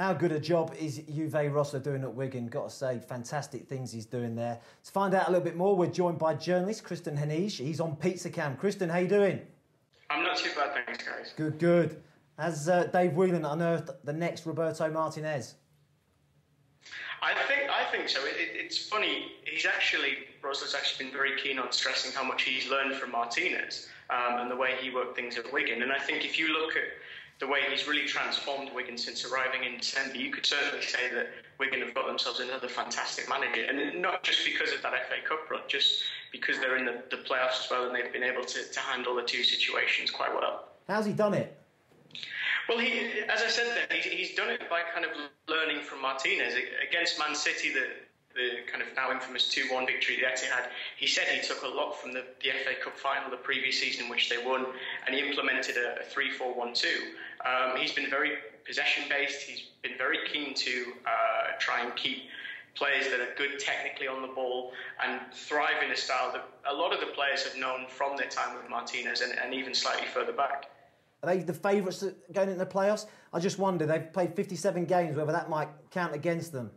How good a job is Uwe Rosler doing at Wigan? Got to say, fantastic things he's doing there. To find out a little bit more, we're joined by journalist Kristan Heneage. He's on Pizza Cam. Kristan, how you doing? I'm not too bad, thanks, guys. Good, good. Has uh, Dave Whelan unearthed the next Roberto Martinez? I think I think so. It, it, it's funny. He's actually Rosler's actually been very keen on stressing how much he's learned from Martinez um, and the way he worked things at Wigan. And I think if you look at the way he's really transformed Wigan since arriving in December, you could certainly say that Wigan have got themselves another fantastic manager. And not just because of that FA Cup run, just because they're in the, the playoffs as well and they've been able to, to handle the two situations quite well. How's he done it? Well, he, as I said, then, he's, he's done it by kind of learning from Martinez against Man City. The the kind of now infamous 2 1 victory at Etihad, had, he said he took a lot from the, the FA Cup final the previous season, in which they won, and he implemented a, a 3 4 1 2. Um, he's been very possession based, he's been very keen to uh, try and keep players that are good technically on the ball and thrive in a style that a lot of the players have known from their time with Martinez and, and even slightly further back. Are they the favourites going into the playoffs? I just wonder, they've played 57 games, whether that might count against them.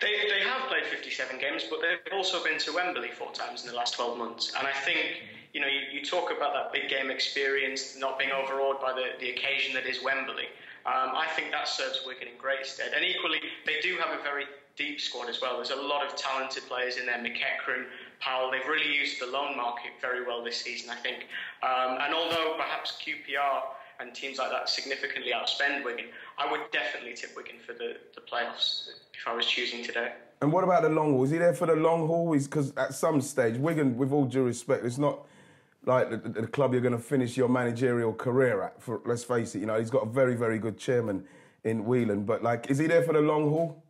They, they have played 57 games, but they've also been to Wembley four times in the last 12 months. And I think, you know, you, you talk about that big game experience, not being overawed by the, the occasion that is Wembley. Um, I think that serves Wigan in great stead. And equally, they do have a very deep squad as well. There's a lot of talented players in there. McEachran, Powell, they've really used the loan market very well this season, I think. Um, and although perhaps QPR and teams like that significantly outspend Wigan, I would definitely tip Wigan for the, the playoffs if I was choosing today. And what about the long haul? Is he there for the long haul? Because at some stage, Wigan, with all due respect, it's not like the, the club you're going to finish your managerial career at. For let's face it, you know he's got a very, very good chairman in Whelan. But like, is he there for the long haul?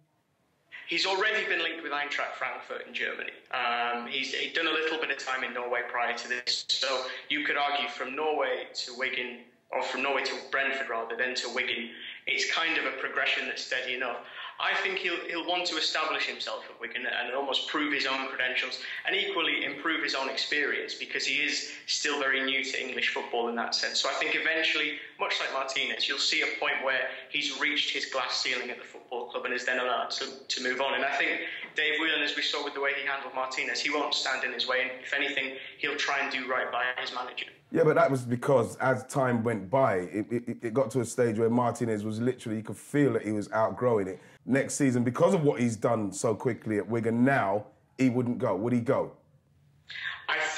He's already been linked with Eintracht Frankfurt in Germany. Um, he's he'd done a little bit of time in Norway prior to this, so you could argue from Norway to Wigan, or from Norway to Brentford rather, than to Wigan, it's kind of a progression that's steady enough. I think he'll he'll want to establish himself at Wigan and almost prove his own credentials and equally improve his own experience because he is still very new to English football in that sense. So I think eventually, much like Martinez, you'll see a point where he's reached his glass ceiling at the football club and is then allowed to, to move on. And I think Dave Whelan, as we saw with the way he handled Martinez, he won't stand in his way. And if anything, he'll try and do right by his manager. Yeah, but that was because as time went by, it, it, it, got to a stage where Martinez was literally, you could feel that he was outgrowing it. Next season, because of what he's done so quickly at Wigan now, he wouldn't go. Would he go?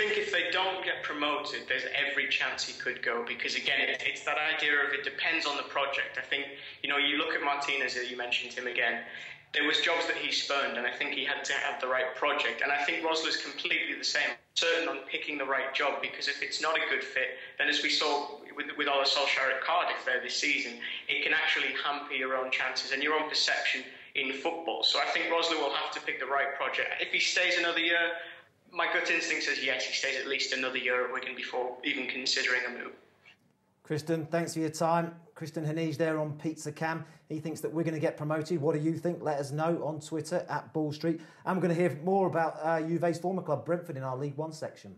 I think if they don't get promoted, there's every chance he could go because, again, it, it's that idea of it depends on the project. I think, you know, you look at Martinez, you mentioned him again there was jobs that he spurned, and I think he had to have the right project. And I think Rosler's completely the same, certain on picking the right job, because if it's not a good fit, then as we saw with, with Ole Solskjaer at Cardiff there this season, it can actually hamper your own chances and your own perception in football. So I think Rosler will have to pick the right project. If he stays another year, my gut instinct says yes, he stays at least another year at Wigan before even considering a move. Kristan, thanks for your time. Kristan Heneage there on Pizza Cam. He thinks that we're going to get promoted. What do you think? Let us know on Twitter at Ball Street. And we're going to hear more about uh, former club, Brentford, in our League One section.